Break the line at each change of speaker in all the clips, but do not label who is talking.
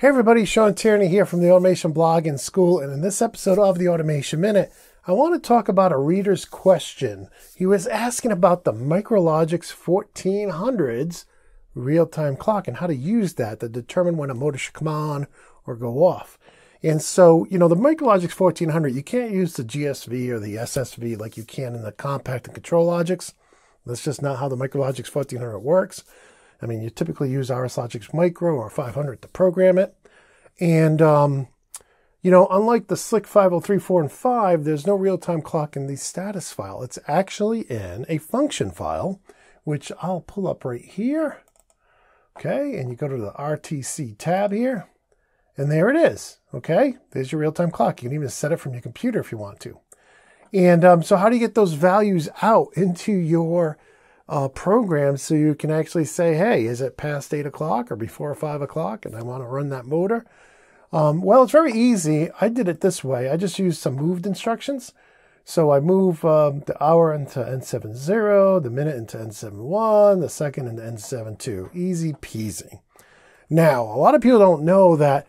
Hey everybody, Shawn Tierney here from the Automation Blog and School, and in this episode of the Automation Minute, I want to talk about a reader's question. He was asking about the Micrologix 1400's real-time clock and how to use that to determine when a motor should come on or go off. And so, you know, the Micrologix 1400, you can't use the GSV or the SSV like you can in the compact and ControlLogix. That's just not how the Micrologix 1400 works. I mean, you typically use RS Logix Micro or 500 to program it. And, um, you know, unlike the SLC 503, 4, and 5, there's no real-time clock in the status file. It's actually in a function file, which I'll pull up right here. Okay, and you go to the RTC tab here, and there it is. Okay, there's your real-time clock. You can even set it from your computer if you want to. And um, so how do you get those values out into your uh, program so you can actually say, hey, is it past 8 o'clock or before 5 o'clock and I want to run that motor? Um, well, it's very easy. I did it this way. I just used some moved instructions. So I move um, the hour into N70, the minute into N71, the second into N72. Easy peasy. Now, a lot of people don't know that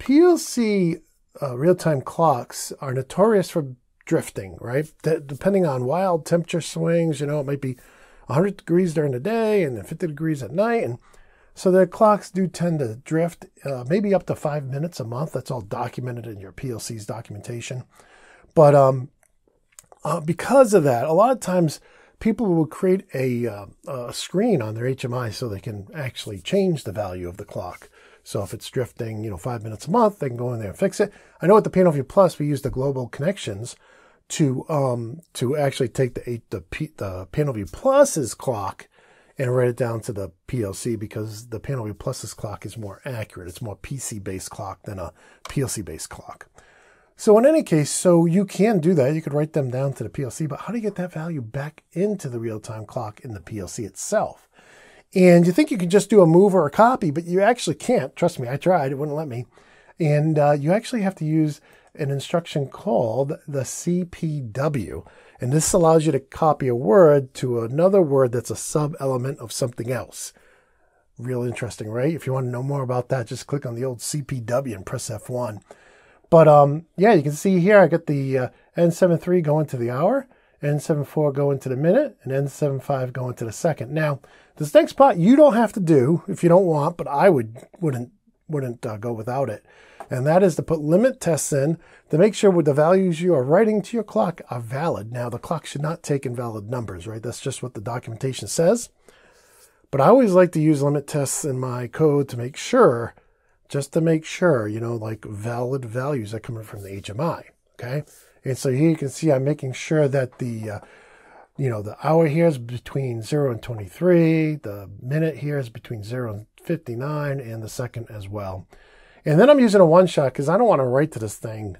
PLC uh, real-time clocks are notorious for drifting, right? D- depending on wild temperature swings, you know, it might be 100 degrees during the day and then 50 degrees at night. And so the clocks do tend to drift, uh, maybe up to five minutes a month. That's all documented in your PLC's documentation. But um, uh, because of that, a lot of times people will create a, uh, a screen on their HMI so they can actually change the value of the clock. So if it's drifting, you know, five minutes a month, they can go in there and fix it. I know at the PanelView Plus, we use the global connections to um, to actually take the the, P, the PanelView Plus's clock and write it down to the PLC because the PanelView Plus's clock is more accurate. It's more PC based clock than a PLC based clock. So in any case, so you can do that. You could write them down to the PLC, but how do you get that value back into the real time clock in the PLC itself? And you think you can just do a move or a copy, but you actually can't. Trust me, I tried. It wouldn't let me. And uh, you actually have to use an instruction called the CPW. And this allows you to copy a word to another word that's a sub element of something else. Real interesting, right? If you want to know more about that, just click on the old CPW and press F1. But um, yeah, you can see here I got the uh, N73 going to the hour, N74 going to the minute, and N75 going to the second. Now, this next part you don't have to do if you don't want, but I would wouldn't wouldn't uh, go without it and that is to put limit tests in to make sure with the values you are writing to your clock are valid. Now, the clock should not take invalid numbers, right? That's just what the documentation says. But I always like to use limit tests in my code to make sure, just to make sure, you know, like valid values are coming from the HMI, okay? And so here you can see I'm making sure that the, uh, you know, the hour here is between 0 and 23, the minute here is between 0 and 59, and the second as well. And then I'm using a one shot because I don't want to write to this thing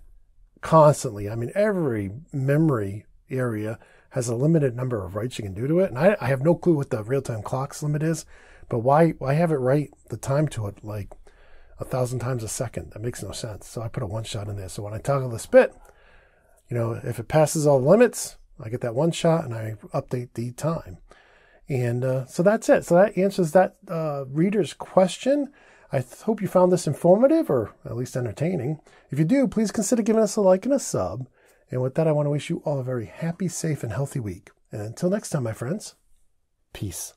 constantly. I mean, every memory area has a limited number of writes you can do to it. And I, I have no clue what the real time clock's limit is, but why, why have it write the time to it like a thousand times a second? That makes no sense. So I put a one shot in there. So when I toggle the spit, you know, if it passes all the limits, I get that one shot and I update the time. And uh, so that's it. So that answers that uh, reader's question. I hope you found this informative or at least entertaining. If you do, please consider giving us a like and a sub. And with that, I want to wish you all a very happy, safe, and healthy week. And until next time, my friends, peace.